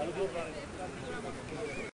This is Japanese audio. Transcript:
確かに。